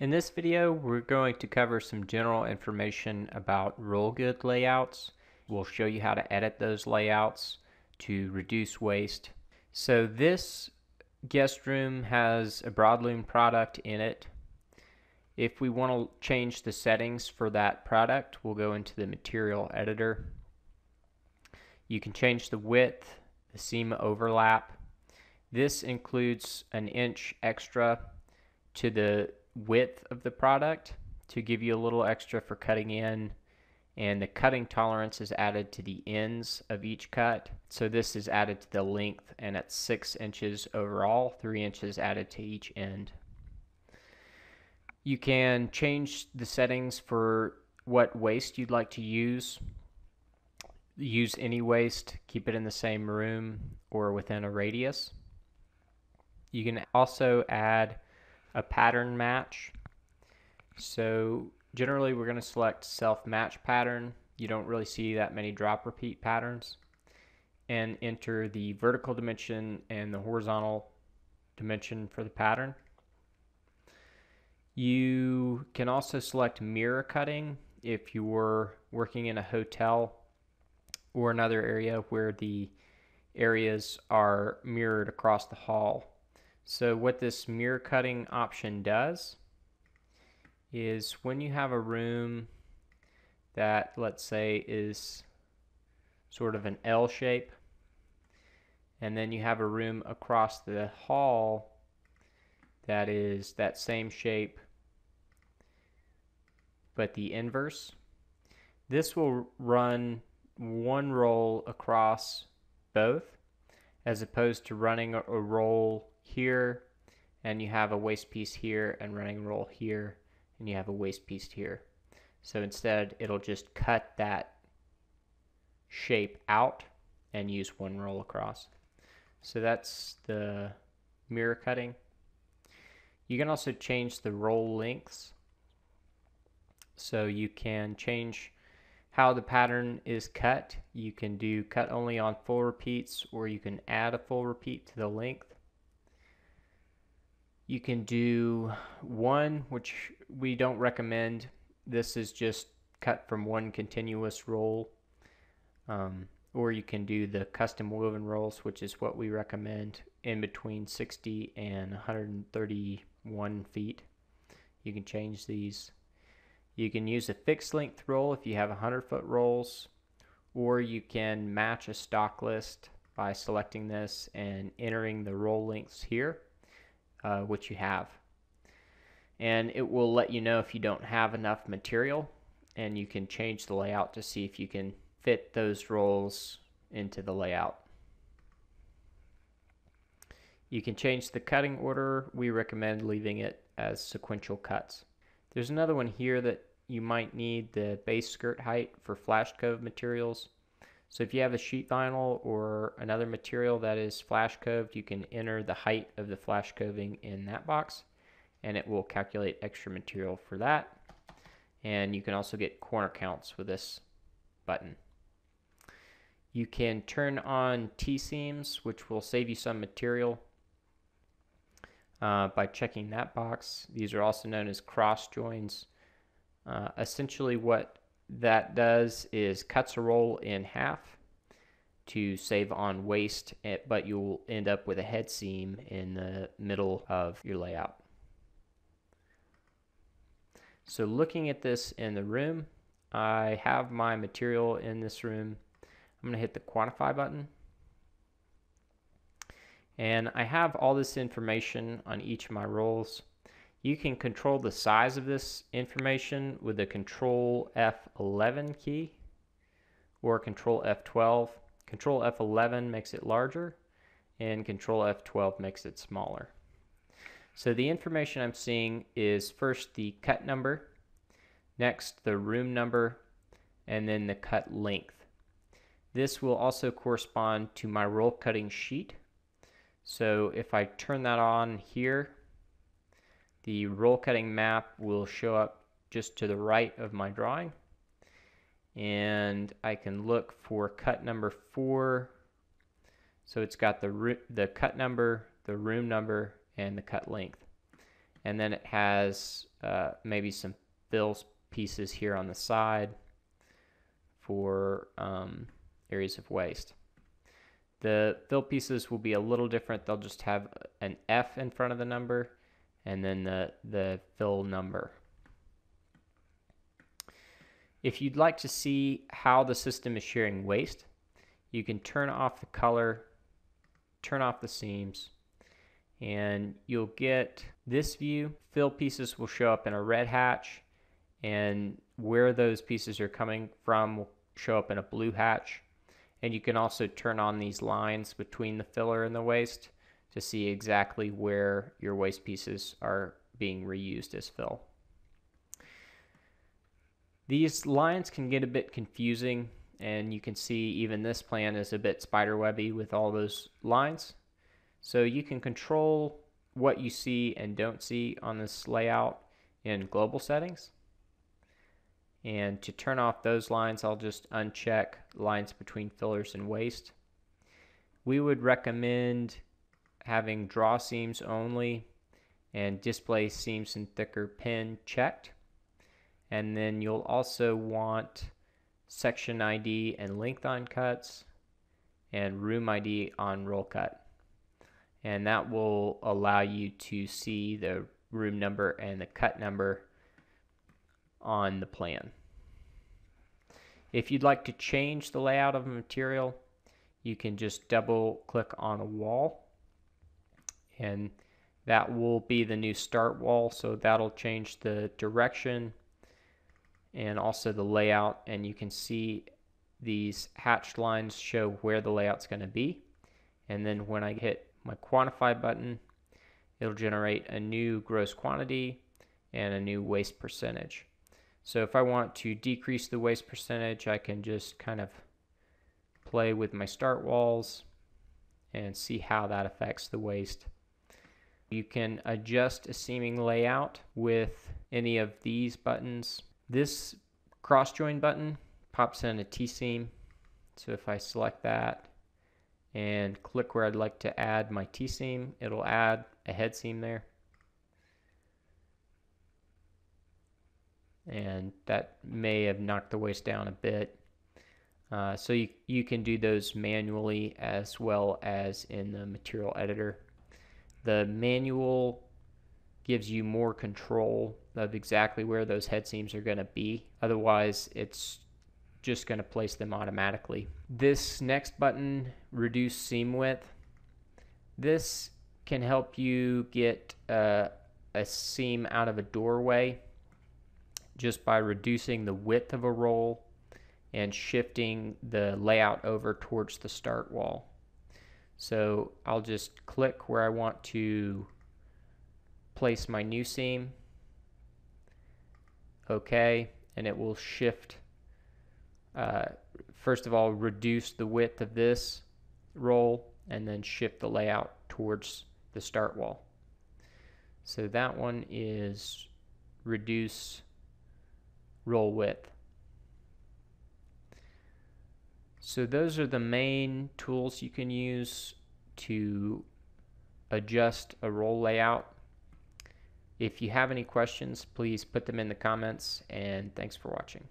In this video, we're going to cover some general information about roll good layouts. We'll show you how to edit those layouts to reduce waste. So this guest room has a broadloom product in it. If we want to change the settings for that product, we'll go into the material editor. You can change the width, the seam overlap. This includes an inch extra to the width of the product to give you a little extra for cutting in and the cutting tolerance is added to the ends of each cut. So this is added to the length and at 6 inches overall, 3 inches added to each end. You can change the settings for what waste you'd like to use. Use any waste, keep it in the same room or within a radius. You can also add a pattern match. So generally we're going to select self match pattern. You don't really see that many drop repeat patterns. And enter the vertical dimension and the horizontal dimension for the pattern. You can also select mirror cutting if you were working in a hotel or another area where the areas are mirrored across the hall. So what this mirror cutting option does is when you have a room that let's say is sort of an L shape and then you have a room across the hall that is that same shape but the inverse this will run one roll across both as opposed to running a, roll here and you have a waste piece here and running roll here and you have a waste piece here. So instead it'll just cut that shape out and use one roll across. So that's the mirror cutting. You can also change the roll lengths. So you can change how the pattern is cut. You can do cut only on full repeats or you can add a full repeat to the length. You can do one, which we don't recommend. This is just cut from one continuous roll. Um, or you can do the custom woven rolls, which is what we recommend in between 60 and 131 feet. You can change these. You can use a fixed length roll if you have 100 foot rolls, or you can match a stock list by selecting this and entering the roll lengths here uh, which you have. And it will let you know if you don't have enough material and you can change the layout to see if you can fit those rolls into the layout. You can change the cutting order. We recommend leaving it as sequential cuts. There's another one here that you might need the base skirt height for flash cove materials. So if you have a sheet vinyl or another material that is flash coved, you can enter the height of the flash coving in that box and it will calculate extra material for that. And you can also get corner counts with this button. You can turn on T-seams, which will save you some material uh, by checking that box. These are also known as cross joins. Uh, essentially what that does is cuts a roll in half to save on waste, eh, but you'll end up with a head seam in the middle of your layout. So looking at this in the room, I have my material in this room. I'm going to hit the quantify button. And I have all this information on each of my rolls. You can control the size of this information with the Control F11 key or Control F12. Control F11 makes it larger and Control F12 makes it smaller. So the information I'm seeing is first the cut number, next the room number, and then the cut length. This will also correspond to my roll cutting sheet. So if I turn that on here, the roll cutting map will show up just to the right of my drawing. And I can look for cut number four. So it's got the, the cut number, the room number, and the cut length. and then it has uh, maybe some fill pieces here on the side for um, areas of waste. The fill pieces will be a little different. They'll just have an F in front of the number and then the, the fill number. If you'd like to see how the system is sharing waste, you can turn off the color, turn off the seams, and you'll get this view. Fill pieces will show up in a red hatch, and where those pieces are coming from will show up in a blue hatch. And you can also turn on these lines between the filler and the waste to see exactly where your waste pieces are being reused as fill. These lines can get a bit confusing and you can see even this plan is a bit spiderwebby with all those lines. So you can control what you see and don't see on this layout in global settings. And to turn off those lines, I'll just uncheck lines between fillers and waste. We would recommend having draw seams only and display seams and thicker pin checked. And then you'll also want section ID and length on cuts and room ID on roll cut. And that will allow you to see the room number and the cut number on the plan. If you'd like to change the layout of a material, you can just double click on a wall and that will be the new start wall so that'll change the direction and also the layout and you can see these hatched lines show where the layout's going to be and then when I hit my quantify button it'll generate a new gross quantity and a new waste percentage so if I want to decrease the waste percentage, I can just kind of play with my start walls and see how that affects the waste. You can adjust a seaming layout with any of these buttons. This cross join button pops in a T-seam. So if I select that and click where I'd like to add my T-seam, it'll add a head seam there. and that may have knocked the waste down a bit. Uh, so you, you can do those manually as well as in the material editor. The manual gives you more control of exactly where those head seams are going to be. Otherwise, it's just going to place them automatically. This next button, reduce seam width, this can help you get uh, a seam out of a doorway just by reducing the width of a roll and shifting the layout over towards the start wall. So I'll just click where I want to place my new seam. OK, and it will shift. Uh, first of all, reduce the width of this roll and then shift the layout towards the start wall. So that one is reduce roll width. So those are the main tools you can use to adjust a roll layout. If you have any questions, please put them in the comments and thanks for watching.